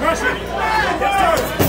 Russia! Yes, sir!